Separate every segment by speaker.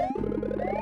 Speaker 1: Thank you.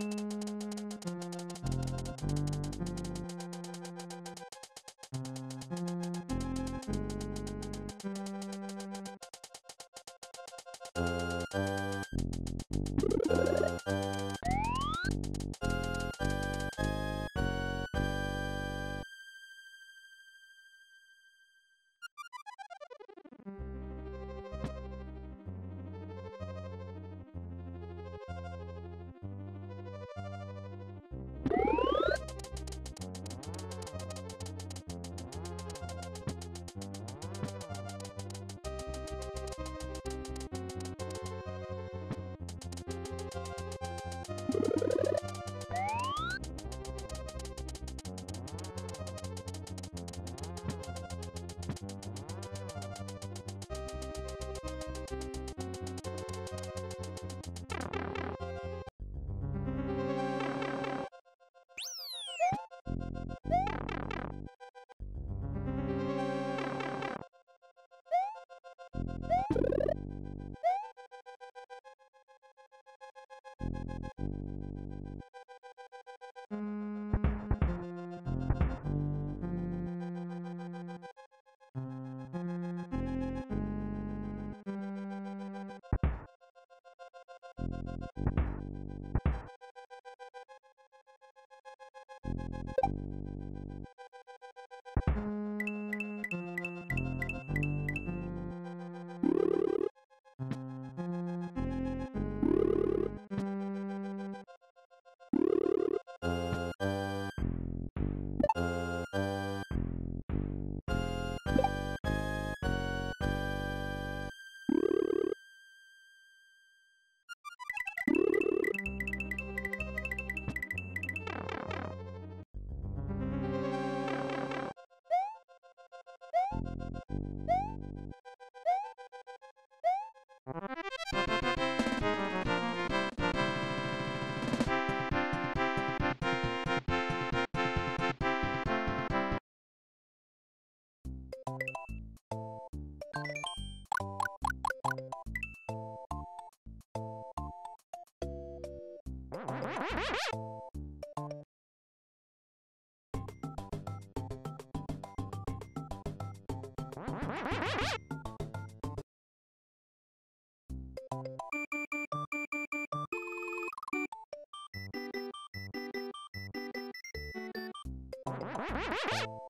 Speaker 1: Thank you. What?